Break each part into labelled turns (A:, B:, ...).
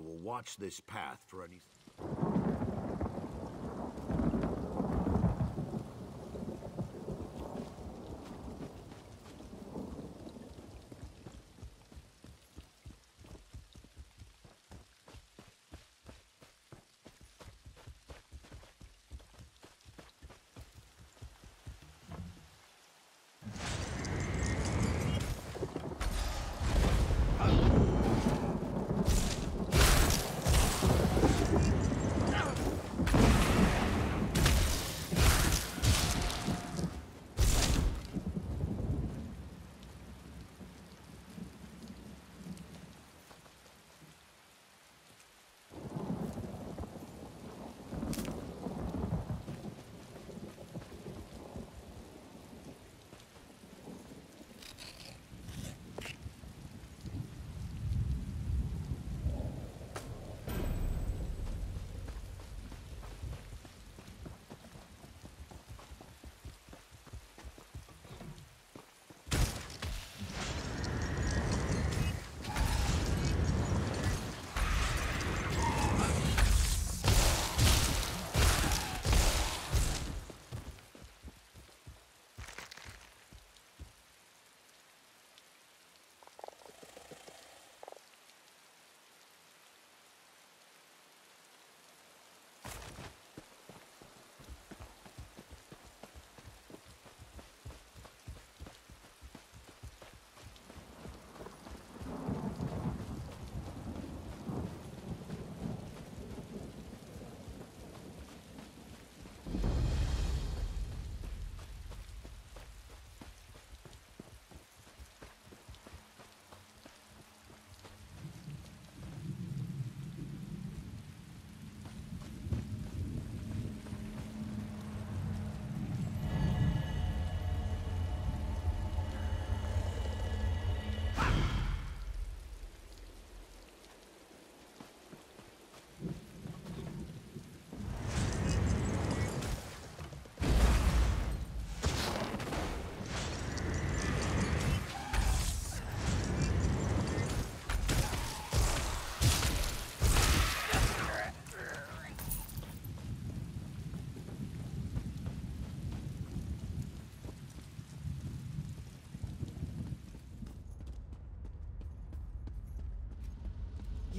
A: will watch this path for any...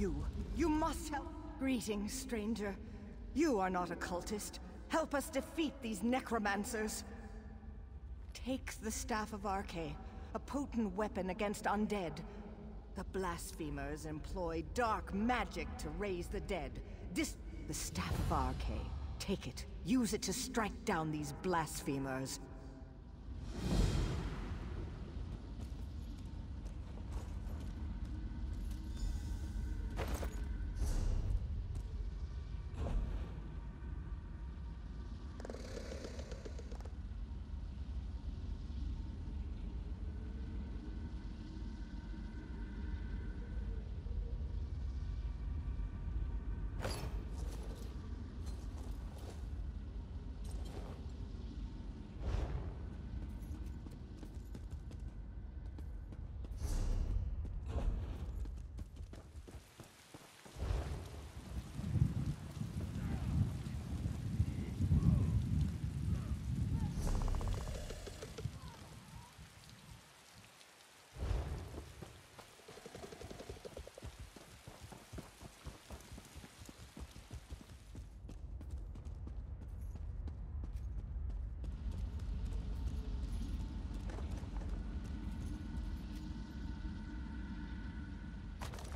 B: You, you must help. Greetings, stranger. You are not a cultist. Help us defeat these necromancers. Take the Staff of Arkay, a potent weapon against undead. The blasphemers employ dark magic to raise the dead. This... the Staff of Arkay. Take it. Use it to strike down these blasphemers.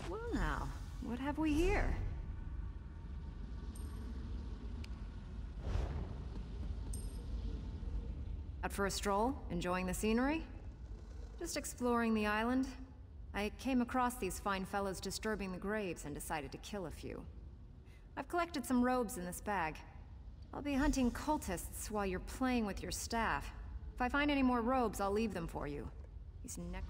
C: Well now, what have we here? Out for a stroll? Enjoying the scenery? Just exploring the island. I came across these fine fellows disturbing the graves and decided to kill a few. I've collected some robes in this bag. I'll be hunting cultists while you're playing with your staff. If I find any more robes, I'll leave them for you. These neck...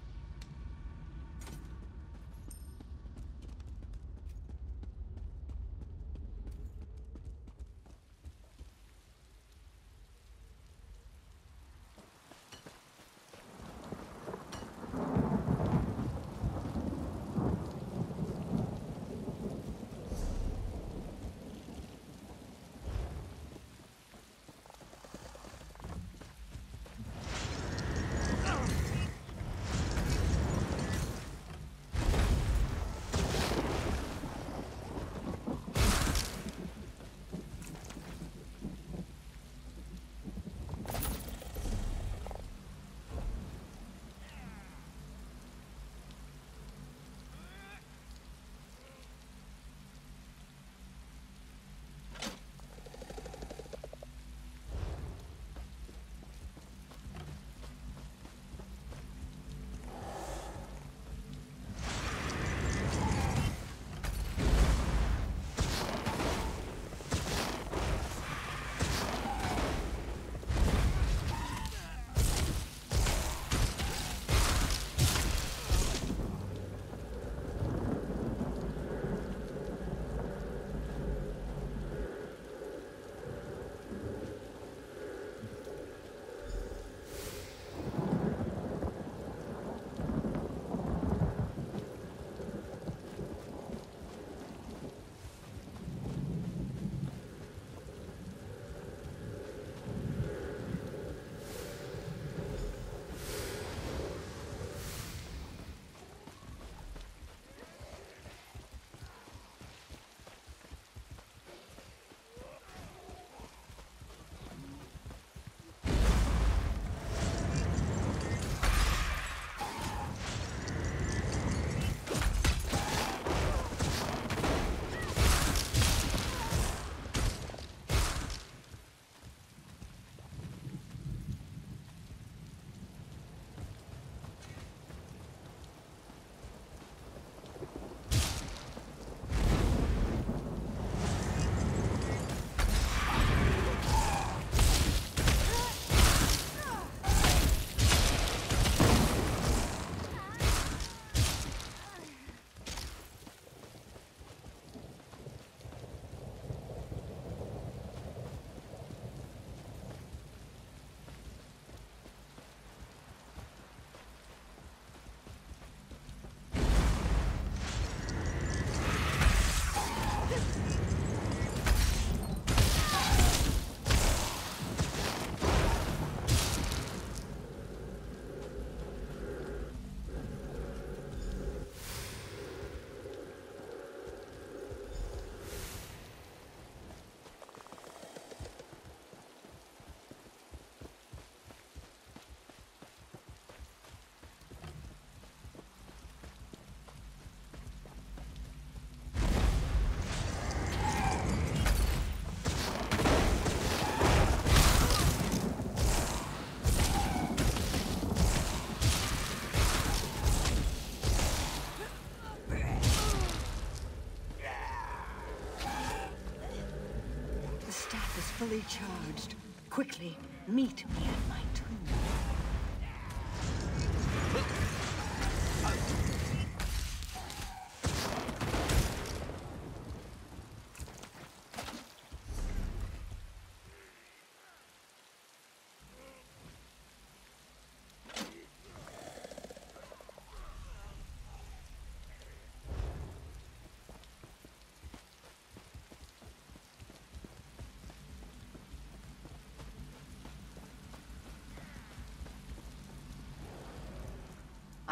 B: fully charged. Quickly, meet me at my tomb.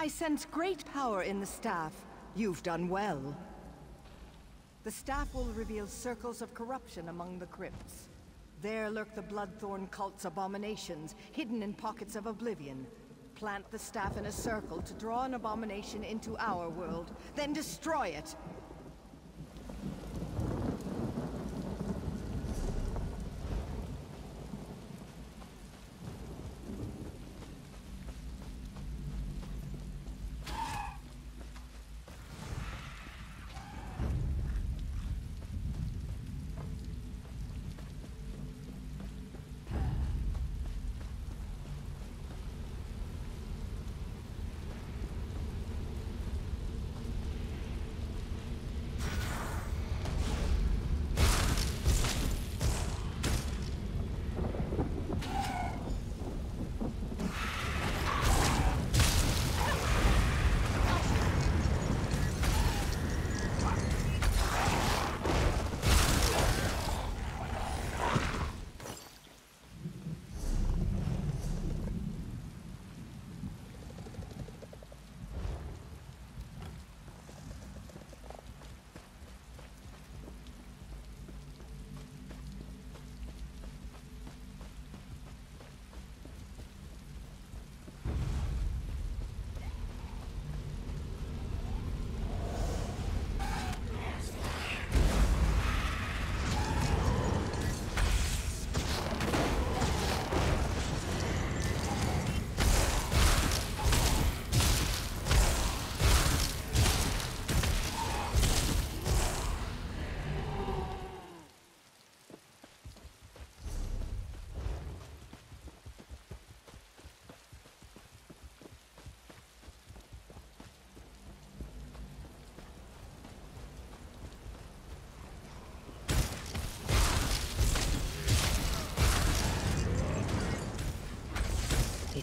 B: I sense great power in the staff. You've done well. The staff will reveal circles of corruption among the crypts. There lurk the Bloodthorn cult's abominations, hidden in pockets of oblivion. Plant the staff in a circle to draw an abomination into our world, then destroy it!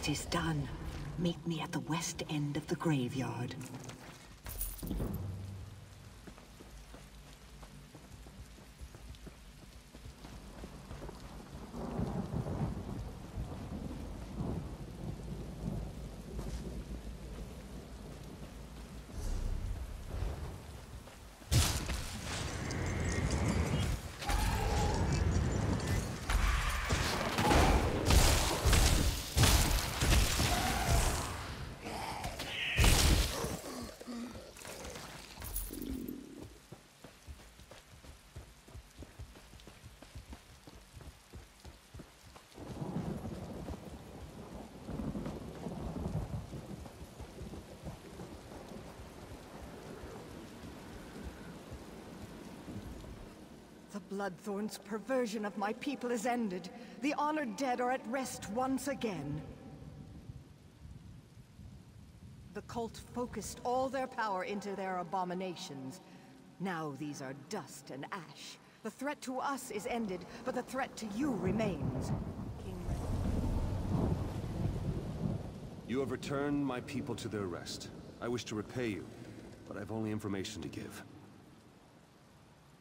B: It is done. Meet me at the west end of the graveyard. Bloodthorn's perversion of my people is ended. The honored dead are at rest once again. The cult focused all their power into their abominations. Now these are dust and ash. The threat to us is ended, but the threat to you remains.
D: You have returned my people to their rest. I wish to repay you, but I've only information to give.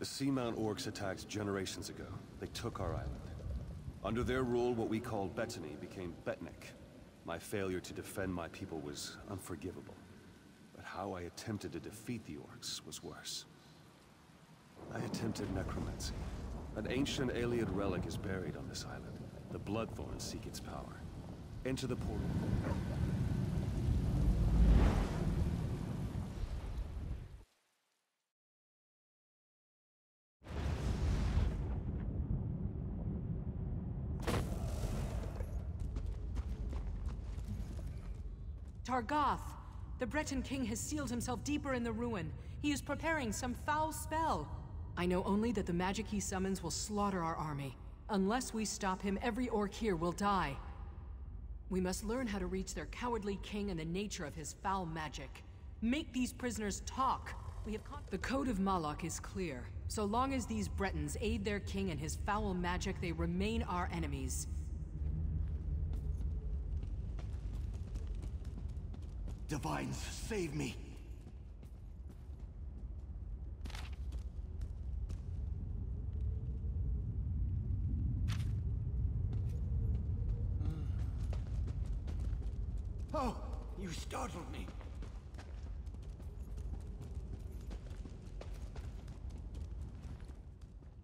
D: The Seamount Orcs attacked generations ago. They took our island. Under their rule, what we called Betony became Betnikh. My failure to defend my people was unforgivable. But how I attempted to defeat the Orcs was worse. I attempted necromancy. An ancient alien relic is buried on this island. The Bloodthorns seek its power. Enter the portal.
E: Targoth! The Breton king has sealed himself deeper in the ruin. He is preparing some foul spell. I know only that the magic he summons will slaughter our army. Unless we stop him, every orc here will die. We must learn how to reach their cowardly king and the nature of his foul magic. Make these prisoners talk. We have the code of Malak is clear. So long as these Bretons aid their king and his foul magic, they remain our enemies.
A: Divines, save me. Hmm. Oh, you startled me.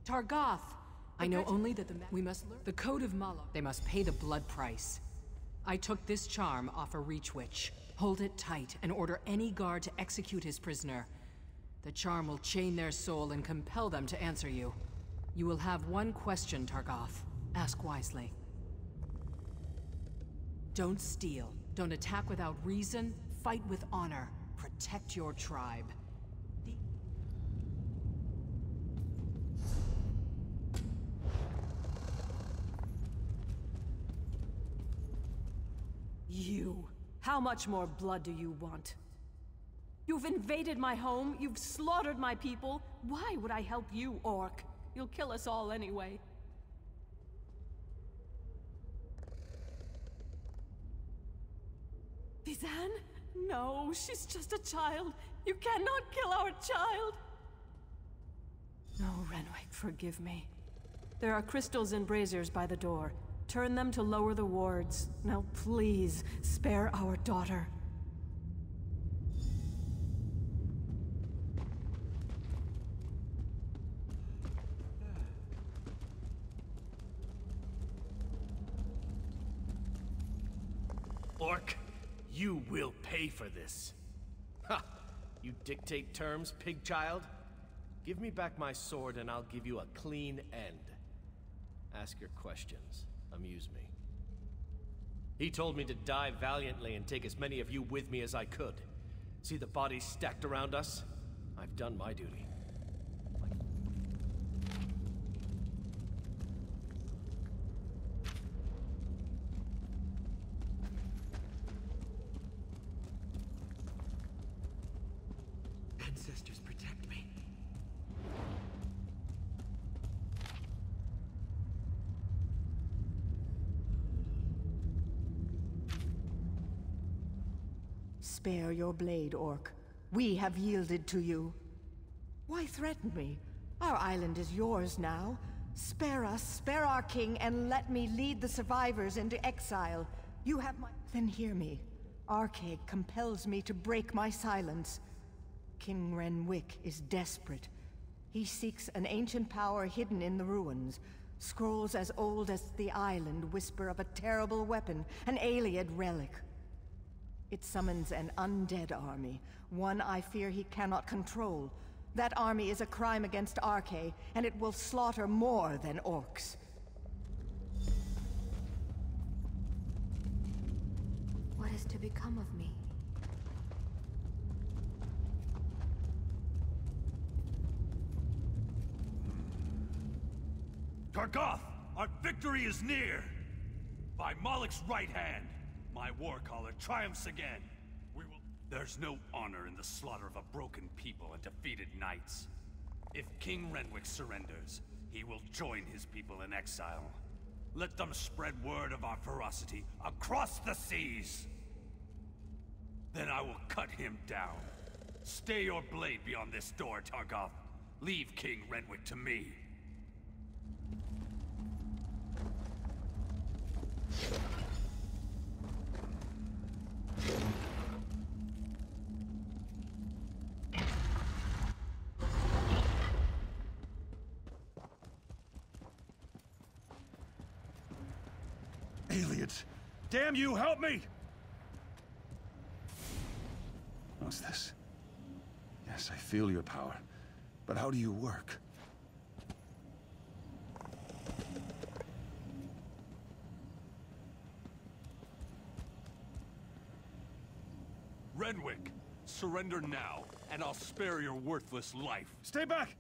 E: Targoth! I know only that the we must learn the code of Malak. They must pay the blood price. I took this charm off a Reach Witch. Hold it tight and order any guard to execute his prisoner. The charm will chain their soul and compel them to answer you. You will have one question, Targoth. Ask wisely. Don't steal. Don't attack without reason. Fight with honor. Protect your tribe. The
F: You. How much more blood do you want? You've invaded my home, you've slaughtered my people. Why would I help you, Orc? You'll kill us all anyway. Vizan? No, she's just a child. You cannot kill our child. No, Renwick, forgive me. There are crystals and braziers by the door. Turn them to lower the wards. Now please, spare our daughter.
G: Orc, you will pay for this. Ha! You dictate terms, pig child? Give me back my sword and I'll give you a clean end. Ask your questions. Amuse me. He told me to die valiantly and take as many of you with me as I could. See the bodies stacked around us? I've done my duty.
A: Ancestors protect me.
B: Spare your blade, Orc. We have yielded to you. Why threaten me? Our island is yours now. Spare us, spare our king, and let me lead the survivors into exile. You have my... Then hear me. Arkay compels me to break my silence. King Renwick is desperate. He seeks an ancient power hidden in the ruins. Scrolls as old as the island whisper of a terrible weapon, an Ayleid relic. It summons an undead army, one I fear he cannot control. That army is a crime against Arkay, and it will slaughter more than orcs.
C: What is to become of me?
H: Targoth, our victory is near! By Malek's right hand, my war caller triumphs again. We will... There's no honor in the slaughter of a broken people and defeated knights. If King Renwick surrenders, he will join his people in exile. Let them spread word of our ferocity across the seas! Then I will cut him down. Stay your blade beyond this door, Targoth. Leave King Renwick to me.
D: Damn you, help me! What's this? Yes, I feel your power. But how do you work?
H: Renwick, surrender now, and I'll spare your worthless life.
D: Stay back!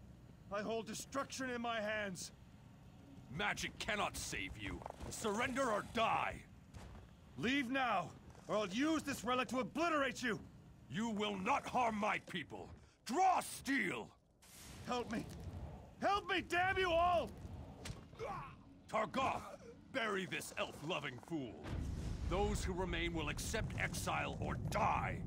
D: I hold destruction in my hands.
H: Magic cannot save you. Surrender or die!
I: Leave now, or I'll use this relic to obliterate you!
H: You will not harm my people! Draw steel!
I: Help me! Help me, damn you all!
H: Targoth, bury this elf-loving fool. Those who remain will accept exile or die.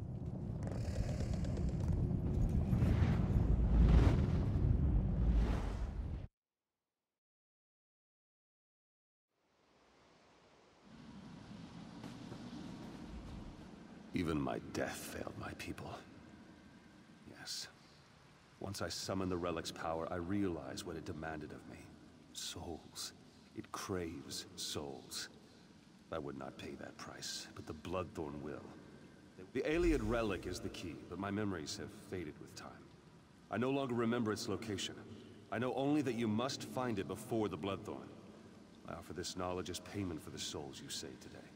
D: My death failed my people. Yes. Once I summoned the relic's power, I realized what it demanded of me. Souls. It craves souls. I would not pay that price, but the Bloodthorn will. The Ayleid relic is the key, but my memories have faded with time. I no longer remember its location. I know only that you must find it before the Bloodthorn. I offer this knowledge as payment for the souls you saved today.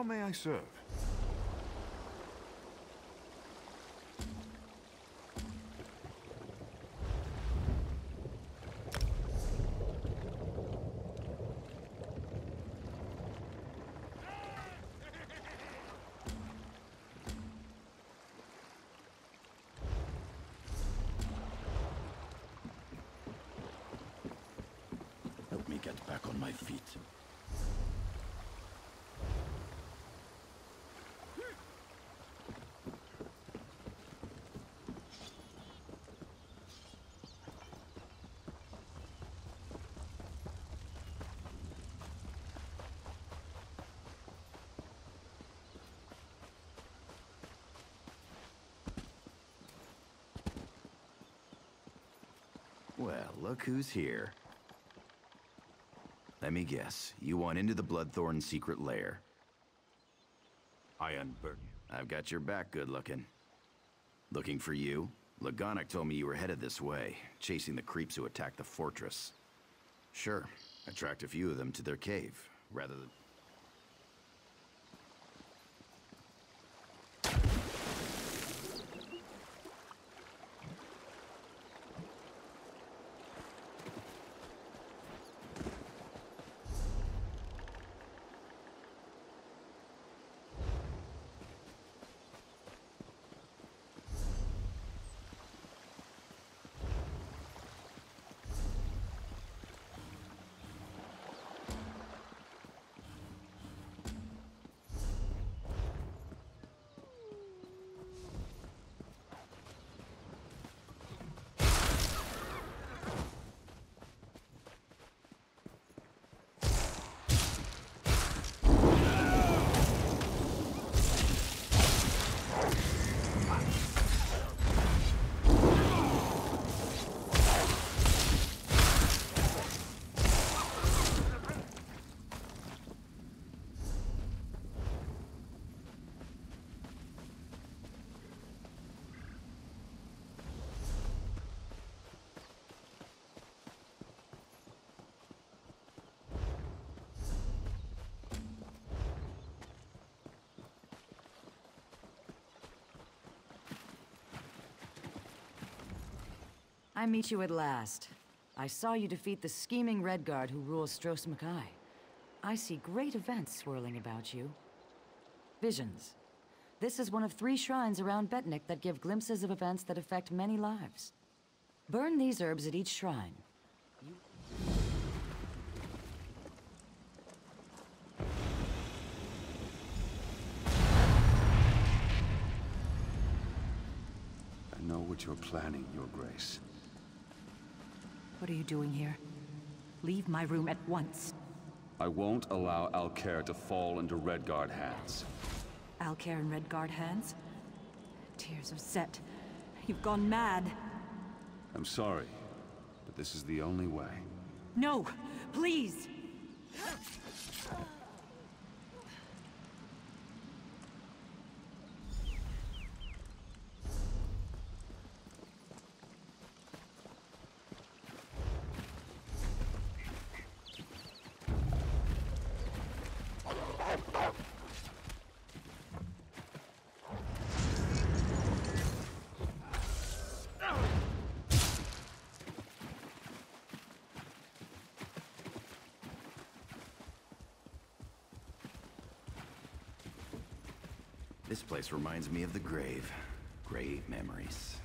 J: How may I serve?
A: Help me get back on my feet.
K: Well, look who's here. Let me guess. You want into the Bloodthorn secret lair.
H: I unburden you.
K: I've got your back good looking. Looking for you? Lagonic told me you were headed this way, chasing the creeps who attacked the fortress. Sure, tracked a few of them to their cave, rather than...
L: I meet you at last. I saw you defeat the scheming Redguard who rules Stros M'Kai. I see great events swirling about you. Visions. This is one of three shrines around Betnikh that give glimpses of events that affect many lives. Burn these herbs at each shrine.
D: I know what you're planning, Your Grace.
L: What are you doing here? Leave my room at once.
D: I won't allow Alcaire to fall into Redguard hands.
L: Alcaire and Redguard hands? Tears of Set. You've gone mad.
D: I'm sorry, but this is the only way.
L: No! Please!
K: This place reminds me of the grave. Great memories.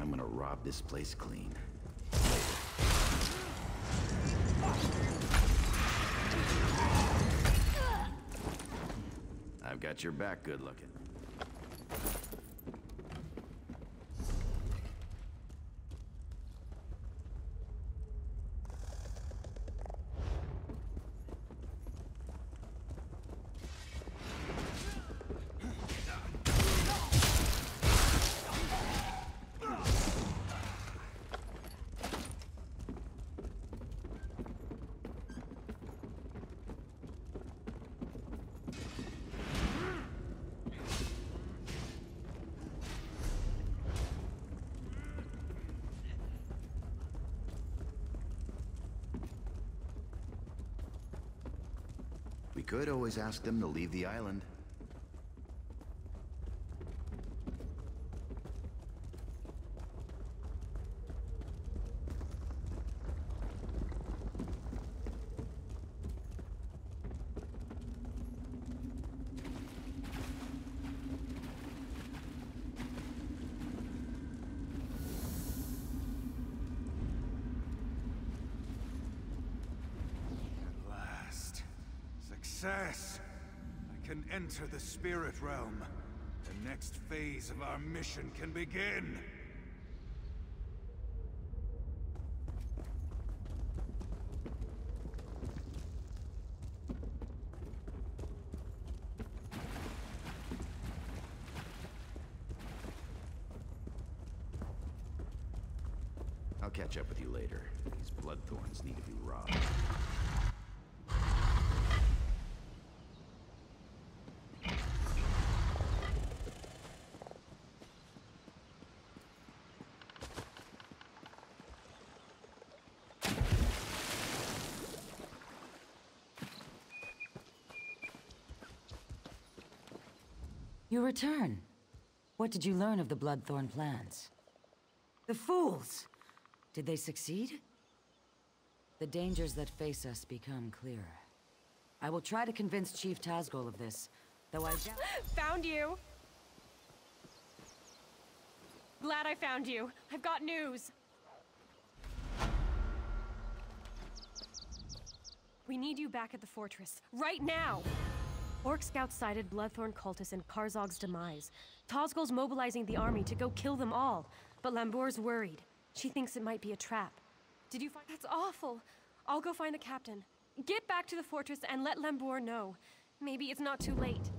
K: I'm gonna rob this place clean. I've got your back good looking. Could always ask them to leave the island.
I: At last. Success! I can enter the spirit realm. The next phase of our mission can begin!
K: I'll catch up with you later. These bloodthorns need to be robbed.
L: You return. What did you learn of the Bloodthorn plans? The fools! Did they succeed? The dangers that face us become clearer. I will try to convince Chief Tazgol of this, though I doubt-
M: Found you! Glad I found you. I've got news. We need you back at the fortress, right now! Orc scouts sighted Bloodthorn cultists and Carzog's demise. Tazgol's mobilizing the army to go kill them all, but Lambur's worried. She thinks it might be a trap. Did you find- That's awful! I'll go find the captain. Get back to the fortress and let Lambour know. Maybe it's not too late.